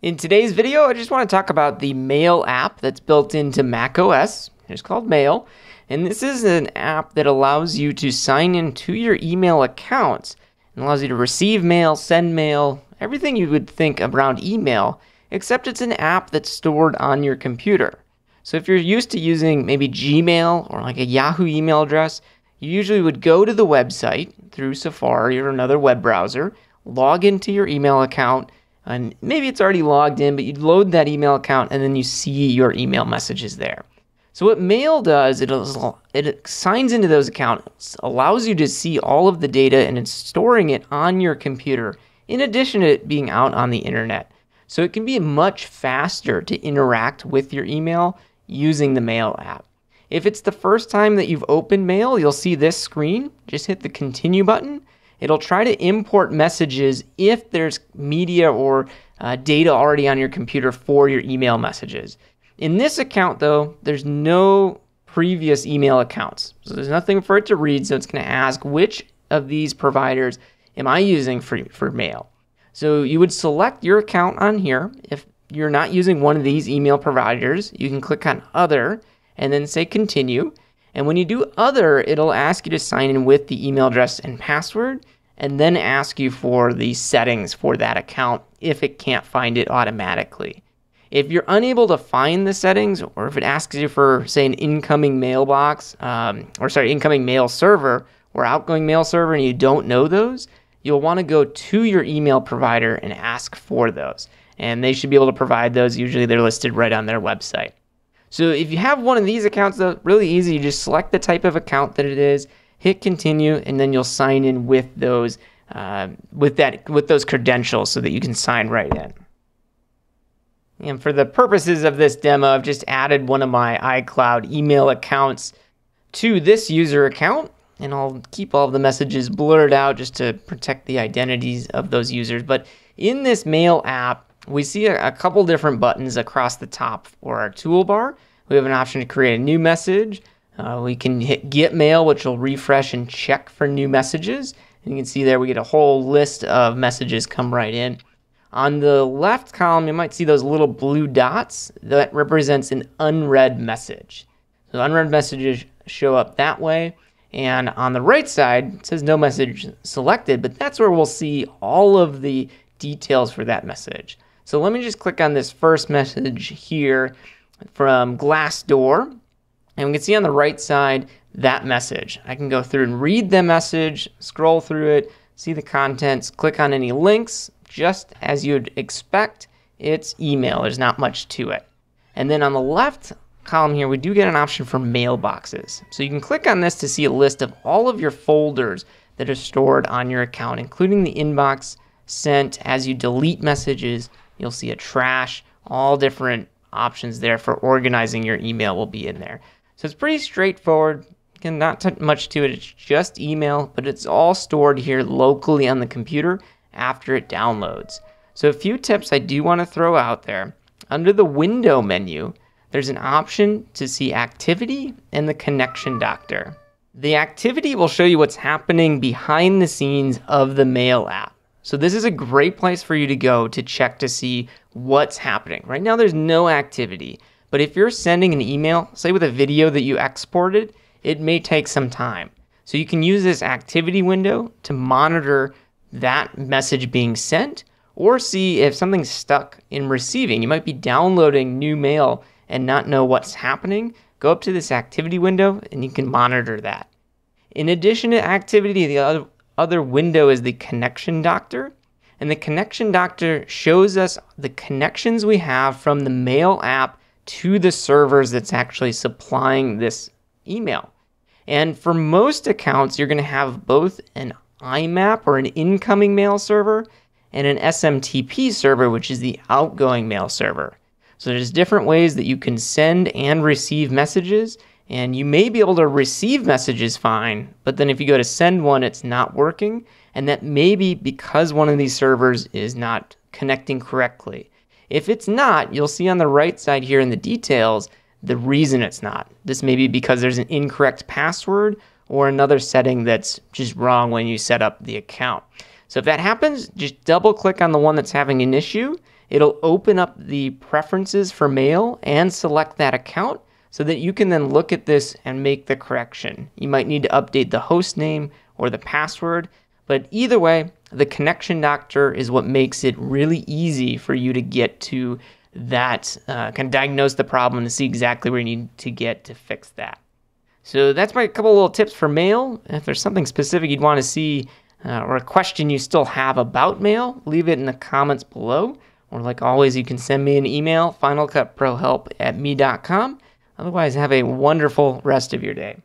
In today's video, I just want to talk about the Mail app that's built into macOS. It's called Mail, and this is an app that allows you to sign into your email accounts and allows you to receive mail, send mail, everything you would think around email, except it's an app that's stored on your computer. So if you're used to using maybe Gmail or like a Yahoo email address, you usually would go to the website through Safari or another web browser, log into your email account, and maybe it's already logged in, but you load that email account and then you see your email messages there. So what Mail does, it, it signs into those accounts, allows you to see all of the data, and it's storing it on your computer. In addition to it being out on the internet, so it can be much faster to interact with your email using the Mail app. If it's the first time that you've opened Mail, you'll see this screen. Just hit the continue button It'll try to import messages if there's media or uh, data already on your computer for your email messages. In this account, though, there's no previous email accounts. So there's nothing for it to read. So it's going to ask which of these providers am I using for, for mail. So you would select your account on here. If you're not using one of these email providers, you can click on other and then say continue. And when you do other, it'll ask you to sign in with the email address and password, and then ask you for the settings for that account if it can't find it automatically. If you're unable to find the settings, or if it asks you for, say, an incoming mailbox, um, or sorry, incoming mail server or outgoing mail server, and you don't know those, you'll want to go to your email provider and ask for those. And they should be able to provide those. Usually they're listed right on their website. So if you have one of these accounts, though, really easy. You just select the type of account that it is, hit continue, and then you'll sign in with those uh, with that with those credentials so that you can sign right in. And for the purposes of this demo, I've just added one of my iCloud email accounts to this user account, and I'll keep all the messages blurred out just to protect the identities of those users. But in this mail app, we see a, a couple different buttons across the top for our toolbar. We have an option to create a new message. Uh, we can hit get mail, which will refresh and check for new messages. And you can see there we get a whole list of messages come right in. On the left column, you might see those little blue dots that represents an unread message. So unread messages show up that way. And on the right side, it says no message selected, but that's where we'll see all of the details for that message. So let me just click on this first message here from Glassdoor. And we can see on the right side that message. I can go through and read the message, scroll through it, see the contents, click on any links, just as you'd expect. It's email, there's not much to it. And then on the left column here, we do get an option for mailboxes. So you can click on this to see a list of all of your folders that are stored on your account, including the inbox sent as you delete messages You'll see a trash, all different options there for organizing your email will be in there. So it's pretty straightforward. Again, not much to it. It's just email, but it's all stored here locally on the computer after it downloads. So a few tips I do want to throw out there. Under the window menu, there's an option to see activity and the connection doctor. The activity will show you what's happening behind the scenes of the mail app. So this is a great place for you to go to check to see what's happening. Right now there's no activity, but if you're sending an email, say with a video that you exported, it may take some time. So you can use this activity window to monitor that message being sent or see if something's stuck in receiving. You might be downloading new mail and not know what's happening. Go up to this activity window and you can monitor that. In addition to activity, the other other window is the connection doctor. And the connection doctor shows us the connections we have from the mail app to the servers that's actually supplying this email. And for most accounts, you're going to have both an IMAP or an incoming mail server and an SMTP server, which is the outgoing mail server. So there's different ways that you can send and receive messages, and you may be able to receive messages fine, but then if you go to send one, it's not working. And that may be because one of these servers is not connecting correctly. If it's not, you'll see on the right side here in the details the reason it's not. This may be because there's an incorrect password or another setting that's just wrong when you set up the account. So if that happens, just double click on the one that's having an issue it'll open up the preferences for mail and select that account so that you can then look at this and make the correction. You might need to update the host name or the password, but either way, the connection doctor is what makes it really easy for you to get to that, uh, of diagnose the problem and see exactly where you need to get to fix that. So that's my couple little tips for mail. If there's something specific you'd want to see uh, or a question you still have about mail, leave it in the comments below. Or like always, you can send me an email, finalcutprohelp at me.com. Otherwise, have a wonderful rest of your day.